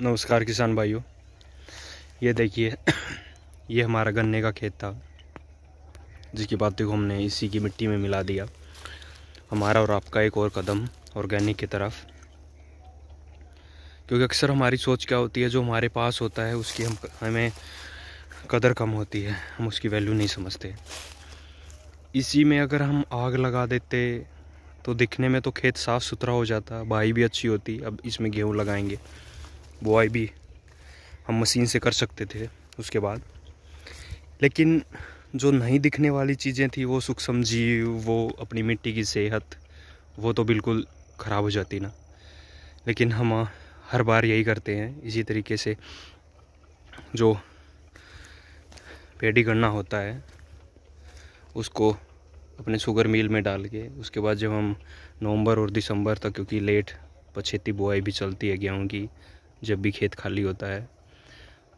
नमस्कार किसान भाइयों। ये देखिए, ये हमारा गन्ने का खेत था, जिसकी बातें को हमने इसी की मिट्टी में मिला दिया। हमारा और आपका एक और कदम ऑर्गेनिक की तरफ़। क्योंकि अक्सर हमारी सोच क्या होती है, जो हमारे पास होता है, उसकी हम हमें कदर कम होती है, हम उसकी वैल्यू नहीं समझते। इसी में अगर हम आग लगा देते तो दिखने में तो खेत साफ़ सुथरा हो जाता, बाई भी अच्छी होती, अब इसमें गेहूँ लगाएँगे। बुआई भी हम मशीन से कर सकते थे उसके बाद। लेकिन जो नहीं दिखने वाली चीज़ें थी, वो सूक्ष्म जीव वो अपनी मिट्टी की सेहत, वो तो बिल्कुल ख़राब हो जाती ना। लेकिन हम हर बार यही करते हैं, इसी तरीके से जो पेडी करना होता है, उसको अपने शुगर मिल में डाल के, उसके बाद जब हम नवंबर और दिसंबर तक, क्योंकि लेट पछेती बुआई भी चलती है गेहूँ की जब भी खेत खाली होता है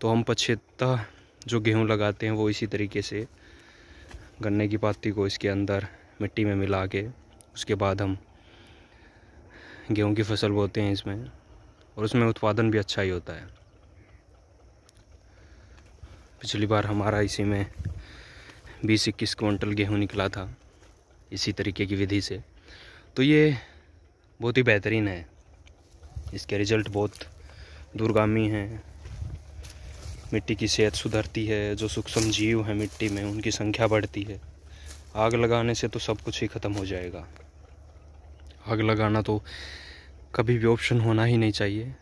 तो हम पछेता जो गेहूँ लगाते हैं वो इसी तरीके से गन्ने की पाती को इसके अंदर मिट्टी में मिला के, उसके बाद हम गेहूँ की फ़सल बोते हैं इसमें, और उसमें उत्पादन भी अच्छा ही होता है। पिछली बार हमारा इसी में बीस इक्कीस क्विंटल गेहूँ निकला था, इसी तरीके की विधि से। तो ये बहुत ही बेहतरीन है। इसके रिज़ल्ट बहुत दूरगामी हैं। मिट्टी की सेहत सुधरती है, जो सूक्ष्म जीव हैं मिट्टी में, उनकी संख्या बढ़ती है। आग लगाने से तो सब कुछ ही ख़त्म हो जाएगा। आग लगाना तो कभी भी ऑप्शन होना ही नहीं चाहिए।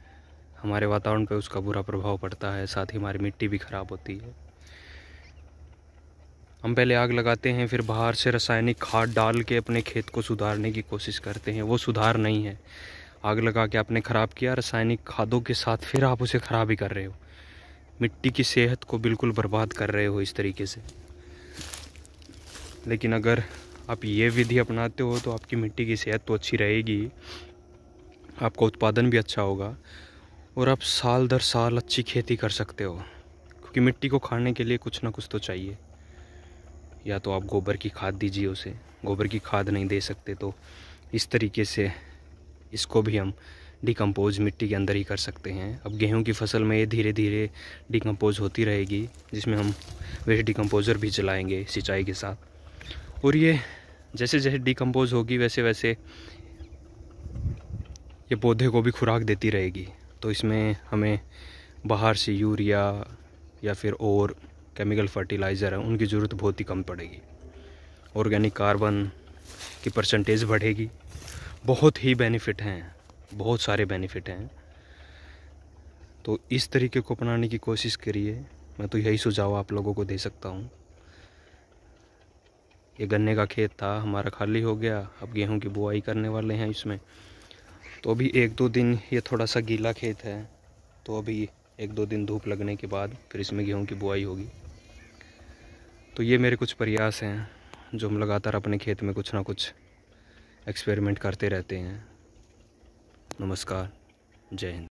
हमारे वातावरण पर उसका बुरा प्रभाव पड़ता है, साथ ही हमारी मिट्टी भी ख़राब होती है। हम पहले आग लगाते हैं, फिर बाहर से रासायनिक खाद डाल के अपने खेत को सुधारने की कोशिश करते हैं। वो सुधार नहीं है। आग लगा के आपने ख़राब किया, रासायनिक खादों के साथ फिर आप उसे ख़राब ही कर रहे हो। मिट्टी की सेहत को बिल्कुल बर्बाद कर रहे हो इस तरीके से। लेकिन अगर आप ये विधि अपनाते हो तो आपकी मिट्टी की सेहत तो अच्छी रहेगी, आपका उत्पादन भी अच्छा होगा, और आप साल दर साल अच्छी खेती कर सकते हो, क्योंकि मिट्टी को खाने के लिए कुछ ना कुछ तो चाहिए। या तो आप गोबर की खाद दीजिए उसे, गोबर की खाद नहीं दे सकते तो इस तरीके से इसको भी हम डिकम्पोज मिट्टी के अंदर ही कर सकते हैं। अब गेहूँ की फ़सल में ये धीरे धीरे डिकम्पोज होती रहेगी, जिसमें हम वेस्ट डिकम्पोज़र भी चलाएँगे सिंचाई के साथ। और ये जैसे जैसे डिकम्पोज होगी, वैसे वैसे ये पौधे को भी खुराक देती रहेगी। तो इसमें हमें बाहर से यूरिया या फिर और केमिकल फर्टिलाइज़र है, उनकी ज़रूरत बहुत ही कम पड़ेगी। ऑर्गेनिक कार्बन की परसेंटेज बढ़ेगी। बहुत ही बेनिफिट हैं, बहुत सारे बेनिफिट हैं। तो इस तरीके को अपनाने की कोशिश करिए। मैं तो यही सुझाव आप लोगों को दे सकता हूँ। ये गन्ने का खेत था, हमारा खाली हो गया, अब गेहूँ की बुआई करने वाले हैं इसमें। तो अभी एक दो दिन ये थोड़ा सा गीला खेत है तो अभी एक दो दिन धूप लगने के बाद फिर इसमें गेहूँ की बुआई होगी। तो ये मेरे कुछ प्रयास हैं, जो हम लगातार अपने खेत में कुछ ना कुछ एक्सपेरिमेंट करते रहते हैं। नमस्कार जय हिंद।